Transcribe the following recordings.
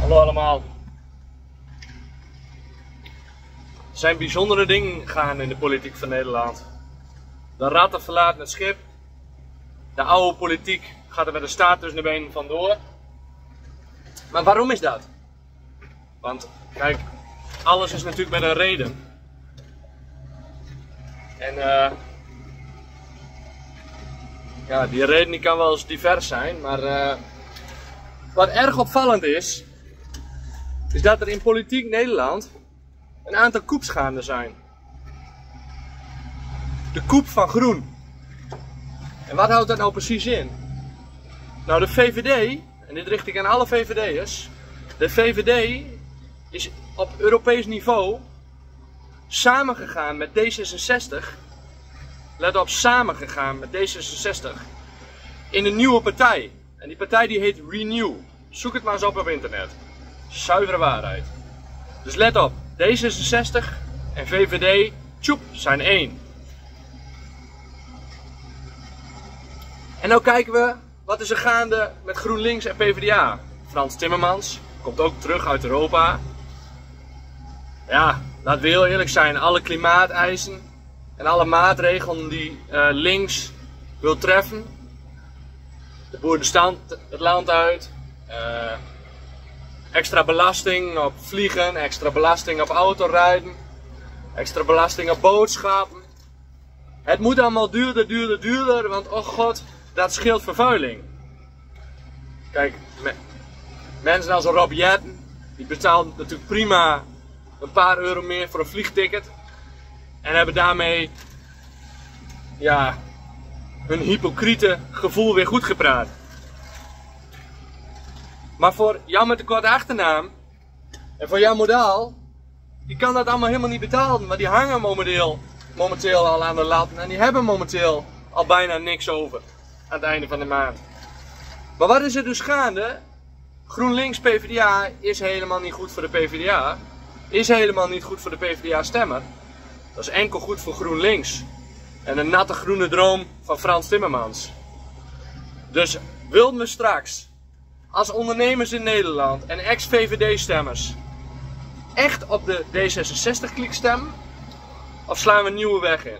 Hallo allemaal. Er zijn bijzondere dingen gaan in de politiek van Nederland. De ratten verlaten het schip. De oude politiek gaat er met de staat tussen de benen vandoor. Maar waarom is dat? Want kijk, alles is natuurlijk met een reden. En eh ja, die reden die kan wel eens divers zijn, maar eh, wat erg opvallend is, is dat er in politiek Nederland een aantal koeps zijn. De koep van groen. En wat houdt dat nou precies in? Nou, de VVD, en dit richt ik aan alle VVD'ers, de VVD is op Europees niveau samengegaan met D66. Let op, samengegaan met D66 in een nieuwe partij. En die partij die heet Renew. Zoek het maar eens op op internet. Zuivere waarheid. Dus let op, D66 en VVD, tjoep, zijn één. En nou kijken we, wat is er gaande met GroenLinks en PvdA? Frans Timmermans komt ook terug uit Europa. Ja, laten we heel eerlijk zijn, alle klimaateisen en alle maatregelen die uh, links wil treffen. De boerenstand het land uit. Uh, extra belasting op vliegen, extra belasting op autorijden, extra belasting op boodschappen. Het moet allemaal duurder, duurder, duurder, want oh god, dat scheelt vervuiling. Kijk, me, mensen als Rob Jetten, die betalen natuurlijk prima een paar euro meer voor een vliegticket. En hebben daarmee ja, hun hypocriete gevoel weer goed gepraat. Maar voor jou met een korte achternaam en voor jouw modaal, die kan dat allemaal helemaal niet betalen. Maar die hangen momenteel, momenteel al aan de lat en die hebben momenteel al bijna niks over aan het einde van de maand. Maar wat is er dus gaande? GroenLinks PvdA is helemaal niet goed voor de PvdA. Is helemaal niet goed voor de PvdA-stemmer. Dat is enkel goed voor GroenLinks. En een natte groene droom van Frans Timmermans. Dus wilden we straks als ondernemers in Nederland en ex-VVD-stemmers echt op de D66-klik stemmen? Of slaan we een nieuwe weg in?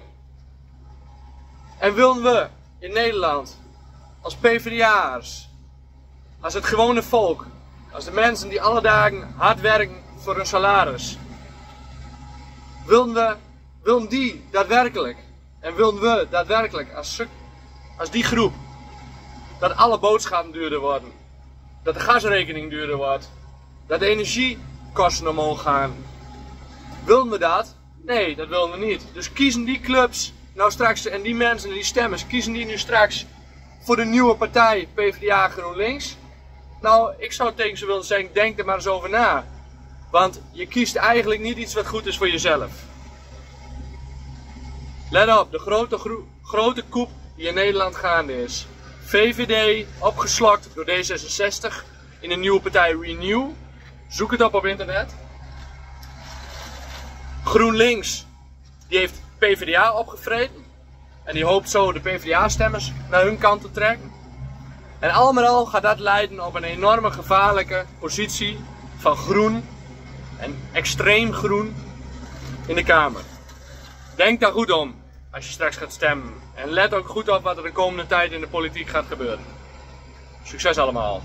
En willen we in Nederland als PvdA'ers, als het gewone volk, als de mensen die alle dagen hard werken voor hun salaris, willen we, willen die daadwerkelijk en willen we daadwerkelijk als, als die groep dat alle boodschappen duurder worden, dat de gasrekening duurder wordt, dat de energiekosten omhoog gaan. Willen we dat? Nee, dat willen we niet. Dus kiezen die clubs nou straks en die mensen en die stemmers, kiezen die nu straks voor de nieuwe partij PvdA GroenLinks? Nou, ik zou tegen ze willen zeggen, denk er maar eens over na. Want je kiest eigenlijk niet iets wat goed is voor jezelf. Let op, de grote, grote koep die in Nederland gaande is. VVD, opgeslokt door D66 in een nieuwe partij Renew. Zoek het op op internet. GroenLinks, die heeft PvdA opgevreten. En die hoopt zo de PvdA-stemmers naar hun kant te trekken. En al met al gaat dat leiden op een enorme gevaarlijke positie van groen en extreem groen in de Kamer. Denk daar goed om als je straks gaat stemmen. En let ook goed op wat er de komende tijd in de politiek gaat gebeuren. Succes allemaal!